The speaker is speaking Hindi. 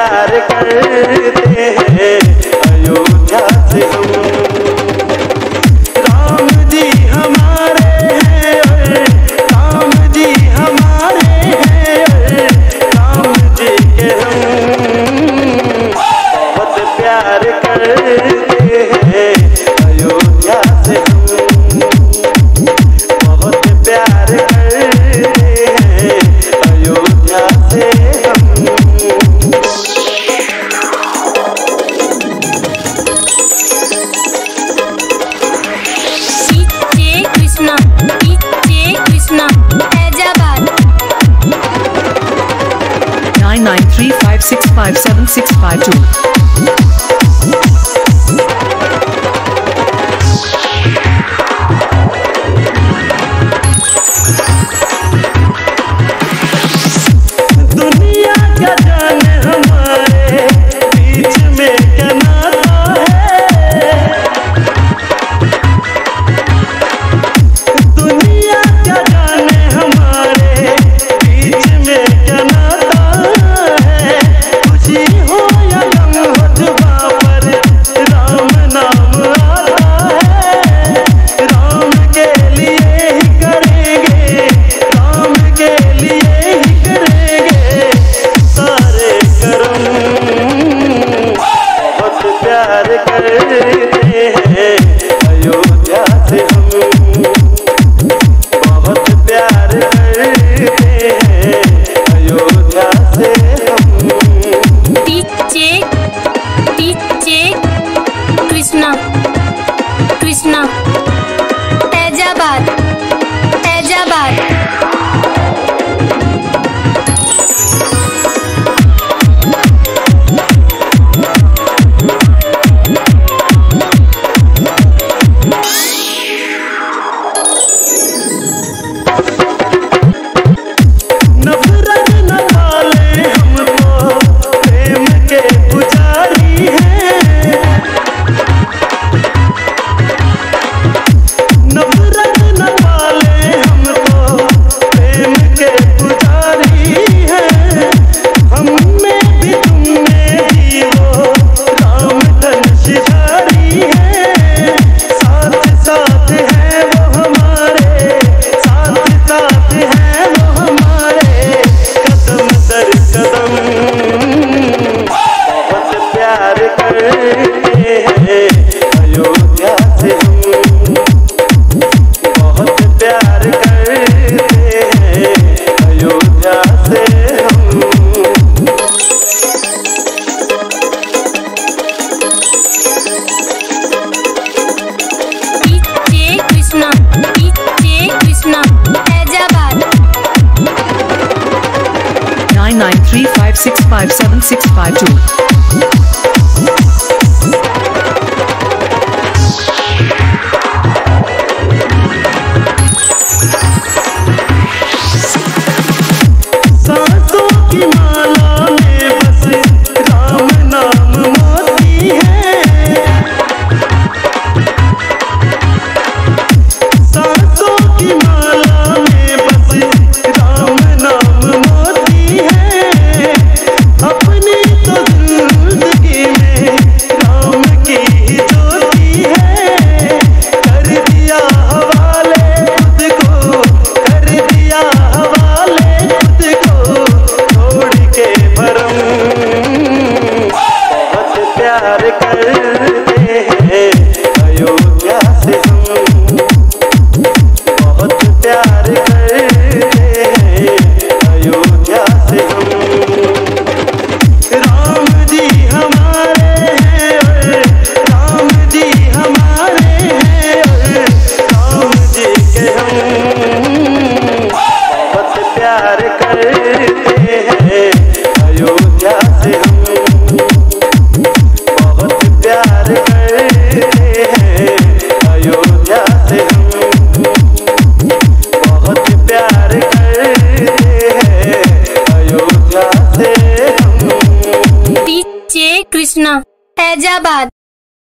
प्यार कर 57652. प्यार करते हैं अयोध्या से हम बहुत प्यार करते हैं अयोध्या से पीछे पीछे। Krishna Krishna. nine three five six five seven six five two. प्यार कर सूचना फैजाबाद